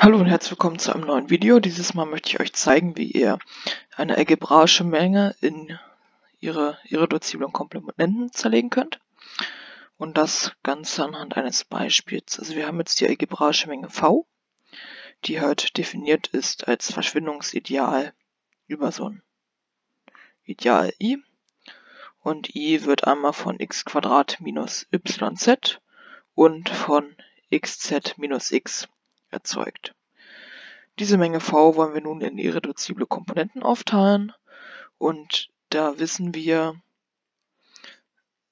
Hallo und herzlich willkommen zu einem neuen Video. Dieses Mal möchte ich euch zeigen, wie ihr eine algebraische Menge in ihre irreduziblen Komplementen zerlegen könnt. Und das Ganze anhand eines Beispiels. Also wir haben jetzt die algebraische Menge v, die halt definiert ist als Verschwindungsideal über so ein Ideal i. Und i wird einmal von x minus yz und von xz minus x erzeugt. Diese Menge v wollen wir nun in irreduzible Komponenten aufteilen und da wissen wir,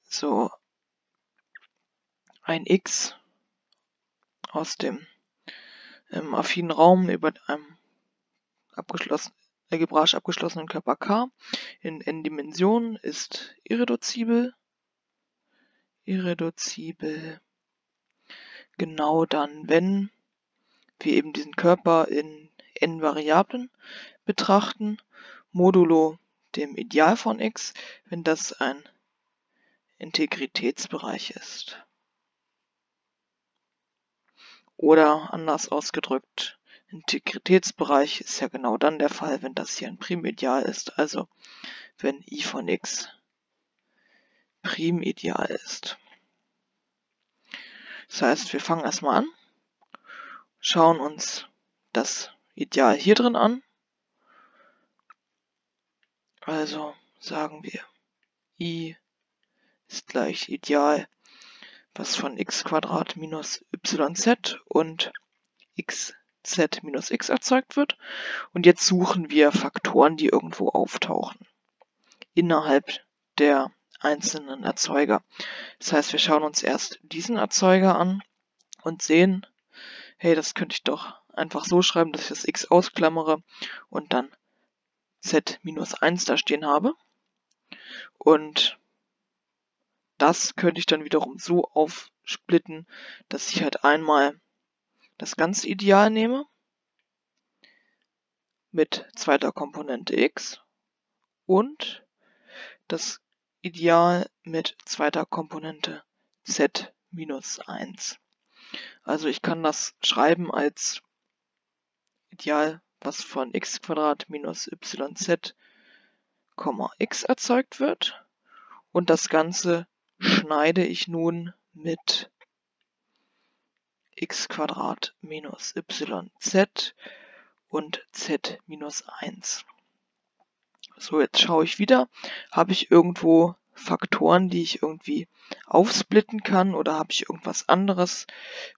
so ein x aus dem im affinen Raum über einem abgeschlossen, algebraisch abgeschlossenen Körper K in n Dimensionen ist irreduzibel. Irreduzibel genau dann, wenn wir eben diesen Körper in n Variablen betrachten, modulo dem Ideal von x, wenn das ein Integritätsbereich ist. Oder anders ausgedrückt, Integritätsbereich ist ja genau dann der Fall, wenn das hier ein Primideal ist, also wenn i von x Primideal ist. Das heißt, wir fangen erstmal an schauen uns das Ideal hier drin an. Also sagen wir, i ist gleich Ideal, was von x minus yz und xz minus x erzeugt wird. Und jetzt suchen wir Faktoren, die irgendwo auftauchen innerhalb der einzelnen Erzeuger. Das heißt, wir schauen uns erst diesen Erzeuger an und sehen, hey, das könnte ich doch einfach so schreiben, dass ich das x ausklammere und dann z minus 1 da stehen habe. Und das könnte ich dann wiederum so aufsplitten, dass ich halt einmal das ganze Ideal nehme mit zweiter Komponente x und das Ideal mit zweiter Komponente z minus 1. Also ich kann das schreiben als Ideal, was von x minus yz, x erzeugt wird. Und das Ganze schneide ich nun mit x minus yz und z minus 1. So, jetzt schaue ich wieder. Habe ich irgendwo Faktoren, die ich irgendwie aufsplitten kann oder habe ich irgendwas anderes,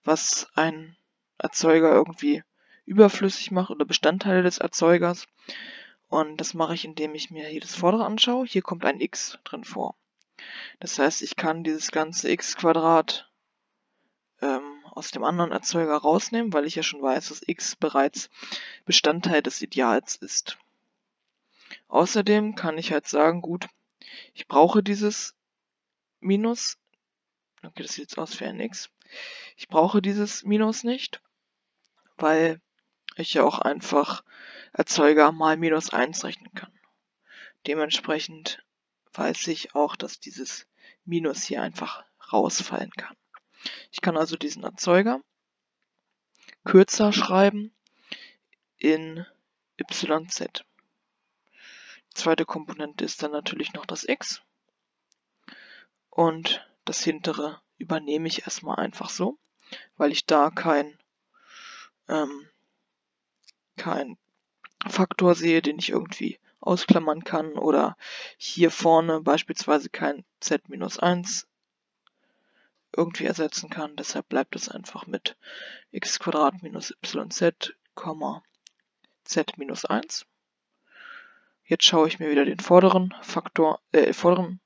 was ein Erzeuger irgendwie überflüssig macht oder Bestandteile des Erzeugers. Und das mache ich, indem ich mir hier das vordere anschaue. Hier kommt ein x drin vor. Das heißt, ich kann dieses ganze x Quadrat ähm, aus dem anderen Erzeuger rausnehmen, weil ich ja schon weiß, dass x bereits Bestandteil des Ideals ist. Außerdem kann ich halt sagen, gut, ich brauche dieses Minus. Okay, das sieht jetzt aus wie ein X. Ich brauche dieses Minus nicht, weil ich ja auch einfach Erzeuger mal minus 1 rechnen kann. Dementsprechend weiß ich auch, dass dieses Minus hier einfach rausfallen kann. Ich kann also diesen Erzeuger kürzer schreiben in YZ zweite Komponente ist dann natürlich noch das x. Und das hintere übernehme ich erstmal einfach so, weil ich da kein, ähm, kein Faktor sehe, den ich irgendwie ausklammern kann oder hier vorne beispielsweise kein z-1 irgendwie ersetzen kann. Deshalb bleibt es einfach mit x minus yz, z minus 1. Jetzt schaue ich mir wieder den vorderen Faktor, äh, vorderen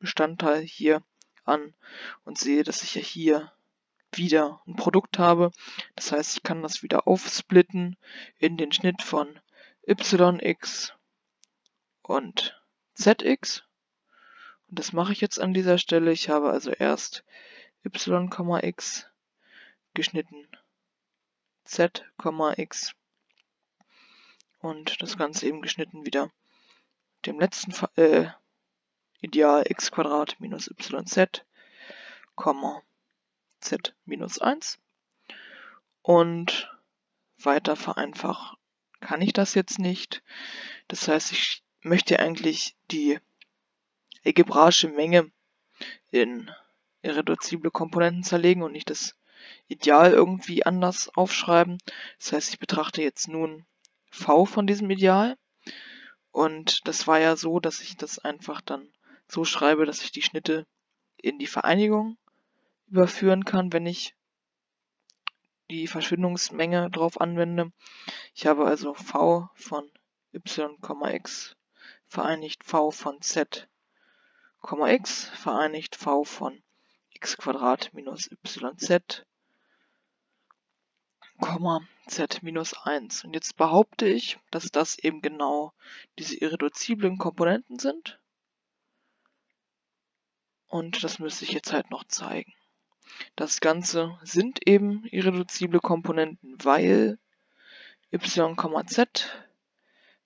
Bestandteil hier an und sehe, dass ich ja hier wieder ein Produkt habe. Das heißt, ich kann das wieder aufsplitten in den Schnitt von yx und zx. Und das mache ich jetzt an dieser Stelle. Ich habe also erst y,x geschnitten z,x und das Ganze eben geschnitten wieder dem letzten äh, Ideal x minus yz, z minus 1 und weiter vereinfachen kann ich das jetzt nicht. Das heißt, ich möchte eigentlich die algebraische Menge in irreduzible Komponenten zerlegen und nicht das Ideal irgendwie anders aufschreiben. Das heißt, ich betrachte jetzt nun v von diesem Ideal. Und das war ja so, dass ich das einfach dann so schreibe, dass ich die Schnitte in die Vereinigung überführen kann, wenn ich die Verschwindungsmenge drauf anwende. Ich habe also v von y, x vereinigt v von z, x vereinigt v von x minus yz, z minus 1. Und jetzt behaupte ich, dass das eben genau diese irreduziblen Komponenten sind. Und das müsste ich jetzt halt noch zeigen. Das Ganze sind eben irreduzible Komponenten, weil y, z,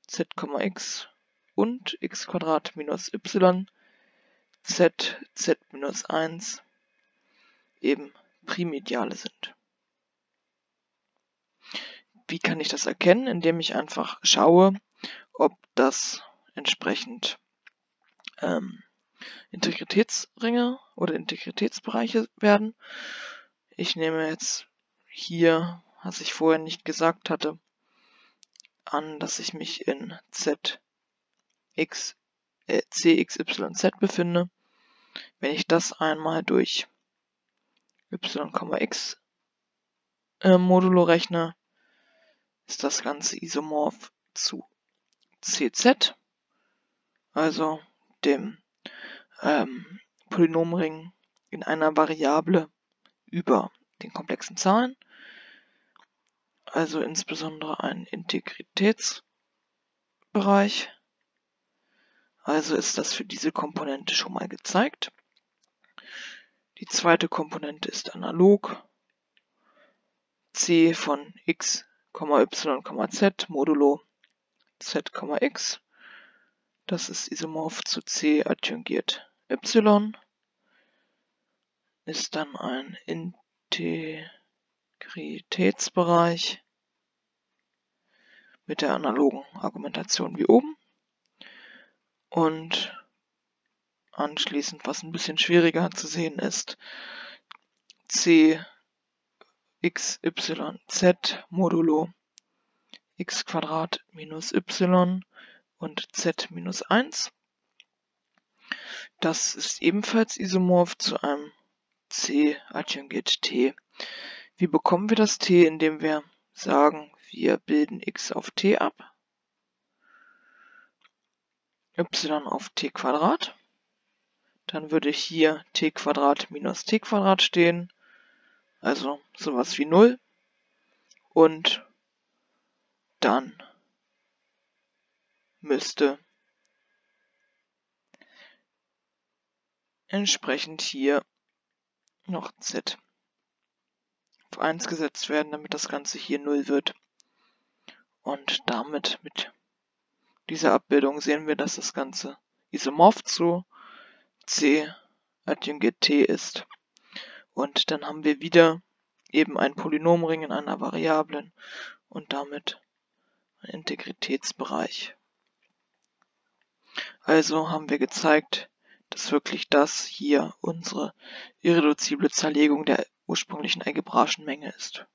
z, x und x minus y, z, z minus 1 eben Primideale sind. Wie kann ich das erkennen? Indem ich einfach schaue, ob das entsprechend ähm, Integritätsringe oder Integritätsbereiche werden. Ich nehme jetzt hier, was ich vorher nicht gesagt hatte, an, dass ich mich in Z, X, äh, CXYZ befinde. Wenn ich das einmal durch y, x äh, Modulo rechne, ist das Ganze isomorph zu CZ, also dem ähm, Polynomring in einer Variable über den komplexen Zahlen, also insbesondere ein Integritätsbereich. Also ist das für diese Komponente schon mal gezeigt. Die zweite Komponente ist analog. c von x, y, z modulo z, x. Das ist isomorph zu c adjungiert y ist dann ein Integritätsbereich mit der analogen Argumentation wie oben. Und anschließend, was ein bisschen schwieriger zu sehen ist, c x, y, z modulo x minus y und z minus 1. Das ist ebenfalls isomorph zu einem C adjungiert T. Wie bekommen wir das T, indem wir sagen, wir bilden x auf t ab, y auf t Quadrat. Dann würde hier t Quadrat minus t Quadrat stehen, also sowas wie 0. Und dann müsste entsprechend hier noch z auf 1 gesetzt werden, damit das Ganze hier 0 wird. Und damit mit dieser Abbildung sehen wir, dass das Ganze isomorph zu c adjungiert t ist. Und dann haben wir wieder eben ein Polynomring in einer Variablen und damit einen Integritätsbereich. Also haben wir gezeigt, dass wirklich das hier unsere irreduzible Zerlegung der ursprünglichen algebraischen Menge ist.